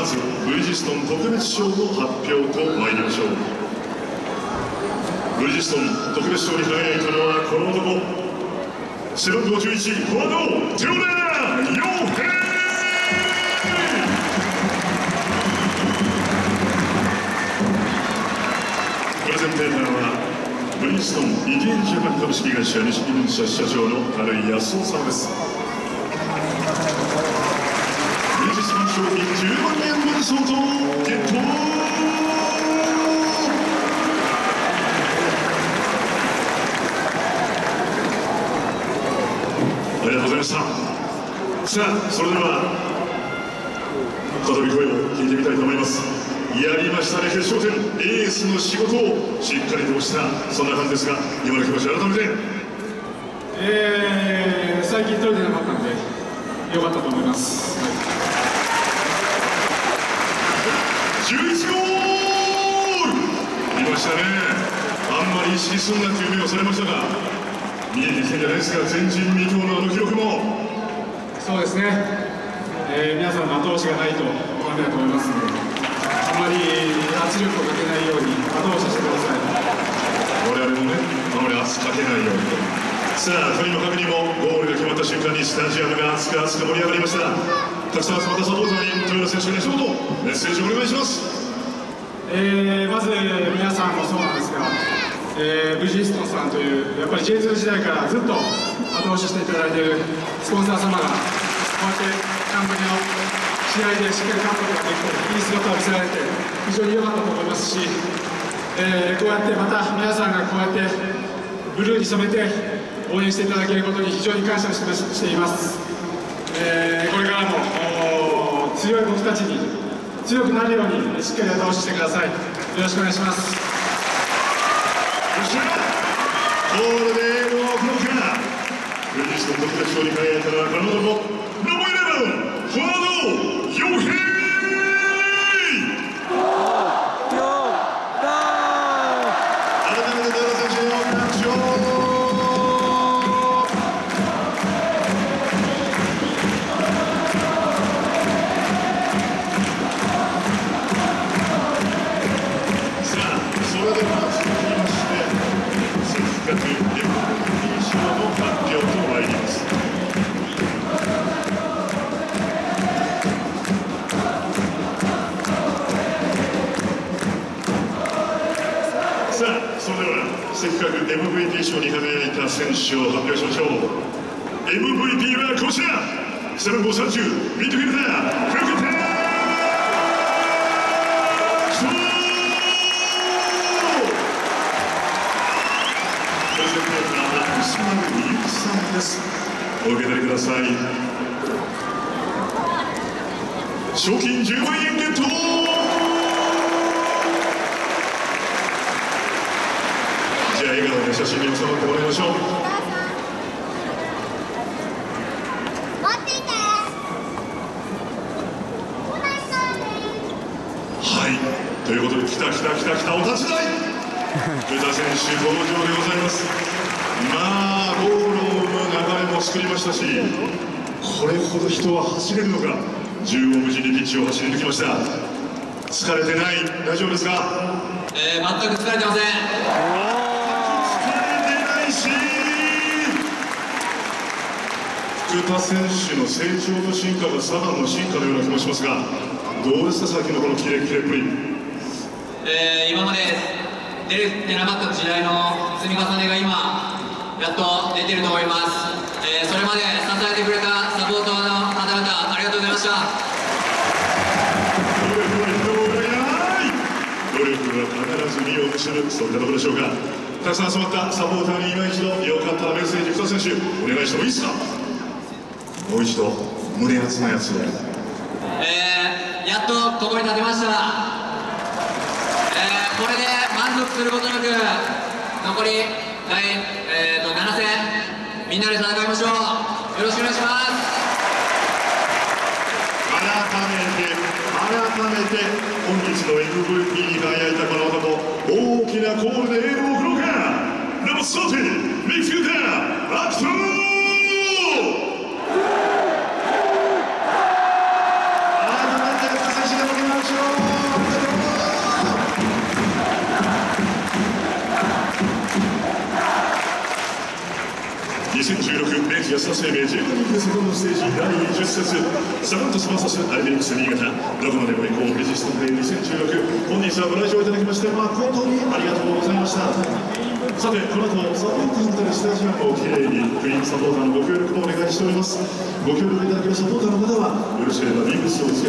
まずブリヂストン特別賞の発表と参りましょう。ブリヂストン特別賞に輝いたのはこの男。背番号11フォワードテオラー・ヨーヘイプレゼンテーターはブリヂストンイデンジャパン株式会社西木分社社長の樽井康夫様です。ブリヂストン賞金10万円分相当ゲットありがとうございました。さあそれでは再び声を聞いてみたいと思います。やりましたね決勝戦。エースの仕事をしっかりとしたそんな感じですが今の気持ち改めて。えー、最近取れてなかったんでよかったと思います、はい。11ゴール。見ましたね。あんまり意識すんなという目をされましたが見えてきたんじゃないですか前人未到のあの記録も。そうですね、えー皆さんの後押しがないとダメだと思いますのであまり圧力をかけないように後押ししてください。我々もねあまり圧かけないようにさあとにもかくにもゴールが決まった瞬間にスタジアムが熱く熱く盛り上がりましたたくさん集またサポーターに豊田選手に一言メッセージお願いします。えーまず皆さんもそうなんですが、えーブリヂストンさんというやっぱり J2 時代からずっと後押ししていただいているスポンサー様がこうやってキャンプの試合でしっかり勝つことができていい姿を見せられて非常に良かったと思いますし、えーこうやってまた皆さんがこうやってブルーに染めて応援していただけることに非常に感謝しています、えーこれからも強い僕たちに強くなるようにしっかり後押ししてください。よろしくお願いします。そしてゴールでエールを送ろうかブリヂストン特別賞に輝いたのはこの男ノボイレブンフォワードではせっかく MVP 賞に輝いた選手を発表しましょう。MVP はこちら。背番号30ミッドフィルダー福田翔プレゼンテーターは石丸美幸さんです。お受け取りください。賞金10万円ゲット。写真に収まってもらいましょうはい。ということで来た来た来た来たお立ち台。上田選手登場でございます。まあゴールを生む流れも作りましたしこれほど人は走れるのか。縦横無尽にピッチを走り抜きました。疲れてない。大丈夫ですか？えー、全く疲れてません田選手の成長と進化がサガンの進化のような気もしますがどうですかさっきのこのキレキレっぷり。えー、今まで出れてなかった時代の積み重ねが今やっと出てると思います、えー、それまで支えてくれたサポーターの方々ありがとうございました。努力は必ず実を結ぶそんなところでしょうか。たくさん集まったサポーターに今一度よかったらメッセージ福田選手お願いしてもいいですか？もう一度胸熱なやつでえー、やっとここに立てました、えー、これで満足することなく残り第、えー、と7戦みんなで戦いましょう。よろしくお願いします。改めて改めて本日の MVP に輝いたこの男大きなコールでエールを送ろうか。ナンバー30ミッドフィルダーアキト改め2016明治安田生命 J リーグセカンドステージ第10節サガン鳥栖 VS アルビレックス新潟どこまでも行こうレジスタンデー2016本日はご来場いただきまして誠にありがとうございましたさてこの後サポーターのためスタジアムをきれいにクリーンサポーターのご協力もお願いしております。ご協力いただけるサポーターの方はよろしければビブスをつけた